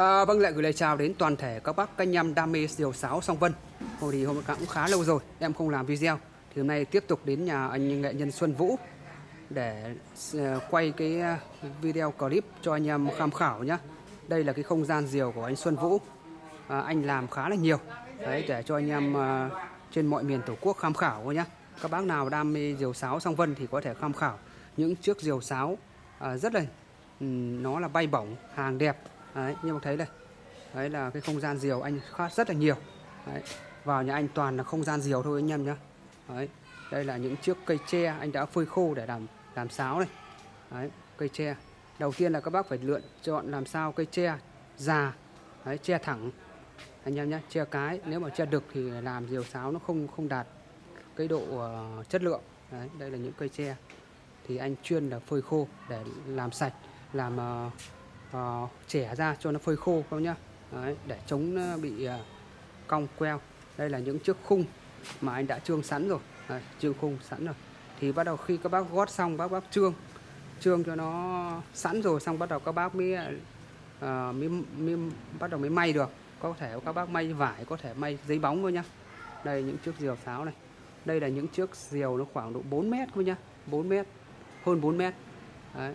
À, vâng lại gửi lời chào đến toàn thể các bác canh em đam mê diều sáo song vân. Hồi thì hôm nay cũng khá lâu rồi em không làm video. Thì hôm nay tiếp tục đến nhà anh nghệ nhân Xuân Vũ để ờ, quay cái ờ, video clip cho anh em tham khảo nhé. Đây là cái không gian diều của anh Xuân Vũ. À, anh làm khá là nhiều đấy để cho anh em uh, trên mọi miền tổ quốc tham khảo nhé. Các bác nào đam mê diều sáo song vân thì có thể tham khảo những chiếc diều sáo uh, rất là um, nó là bay bổng hàng đẹp đấy như mà thấy đây. Đấy là cái không gian diều anh khoát rất là nhiều. Đấy. vào nhà anh toàn là không gian diều thôi anh em nhé đấy đây là những chiếc cây tre anh đã phơi khô để làm làm sáo này. Đấy cây tre. Đầu tiên là các bác phải lựa chọn làm sao cây tre già đấy tre thẳng. Anh em nhé tre cái. Nếu mà tre đực thì làm diều sáo nó không không đạt cái độ ờ, chất lượng. Đấy đây là những cây tre. Thì anh chuyên là phơi khô để làm sạch làm uh, Ờ, trẻ ra cho nó phơi khô các nhá. Đấy, để chống nó bị ờ, cong queo. Đây là những chiếc khung mà anh đã trương sẵn rồi. Đấy, trương khung sẵn rồi. Thì bắt đầu khi các bác gót xong bác bác trương trương cho nó sẵn rồi xong bắt đầu các bác mới uh, mới, mới bắt đầu mới may được. Có thể các bác may vải có thể may giấy bóng thôi nhá. Đây những chiếc diều sáo này. Đây là những chiếc diều nó khoảng độ 4 mét thôi nhá. 4 mét hơn 4 mét. Đấy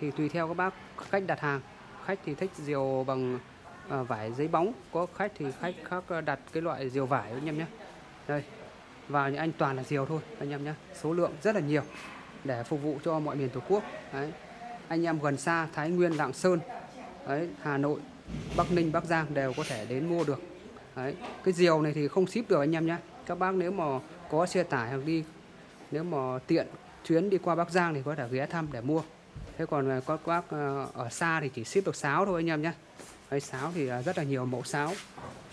thì tùy theo các bác cách đặt hàng. Khách thì thích diều bằng à, vải giấy bóng. Có khách thì khách khác à, đặt cái loại diều vải anh em nhé. Đây. Vào những anh toàn là diều thôi anh em nhé. Số lượng rất là nhiều để phục vụ cho mọi miền tổ quốc. Đấy. anh em gần xa Thái Nguyên Lạng Sơn Đấy. Hà Nội Bắc Ninh Bắc Giang đều có thể đến mua được. Đấy. cái diều này thì không ship được anh em nhé. Các bác nếu mà có xe tải hoặc đi nếu mà tiện chuyến đi qua Bắc Giang thì có thể ghé thăm để mua thế còn à, các bác à, ở xa thì chỉ ship được sáo thôi anh em nhé Đấy, sáo thì à, rất là nhiều mẫu sáo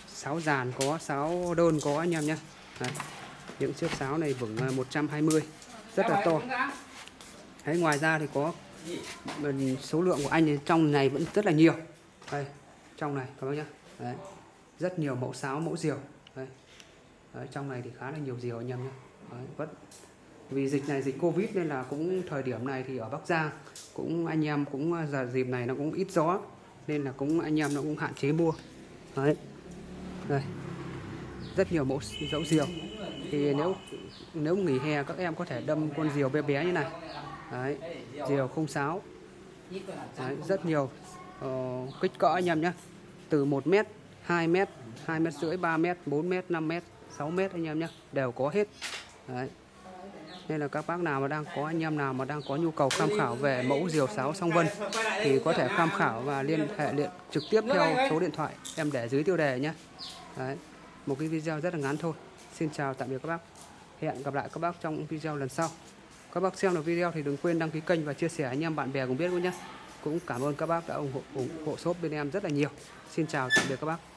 sáo dàn có sáo đơn có anh em nhé Đấy. những chiếc sáo này vững 120 rất là to Đấy, ngoài ra thì có số lượng của anh trong này vẫn rất là nhiều đây trong này các bác nhé Đấy. rất nhiều mẫu sáo mẫu diều Đấy. Đấy, trong này thì khá là nhiều diều anh em nhé Đấy, vẫn vì dịch này dịch covid nên là cũng thời điểm này thì ở bắc giang cũng anh em cũng à, giờ dịp này nó cũng ít gió nên là cũng anh em nó cũng hạn chế mua. Đấy. Đây. Rất nhiều mẫu dẫu diều. Thì nếu nếu nghỉ hè các em có thể đâm con diều bé bé như này. Đấy. Diều không sáo. Đấy, rất nhiều ờ, kích cỡ anh em nhé từ 1 mét 2 mét 2 mét rưỡi 3 mét 4 mét 5 mét 6 mét anh em nhé đều có hết. Đấy nên là các bác nào mà đang có, anh em nào mà đang có nhu cầu tham khảo về mẫu diều sáo song vân thì có thể tham khảo và liên hệ điện, trực tiếp theo số điện thoại em để dưới tiêu đề nhé. Đấy. một cái video rất là ngắn thôi. Xin chào, tạm biệt các bác. Hẹn gặp lại các bác trong video lần sau. Các bác xem được video thì đừng quên đăng ký kênh và chia sẻ anh em bạn bè cùng biết luôn nhé. Cũng cảm ơn các bác đã ủng hộ ủng hộ shop bên em rất là nhiều. Xin chào, tạm biệt các bác.